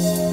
Peace.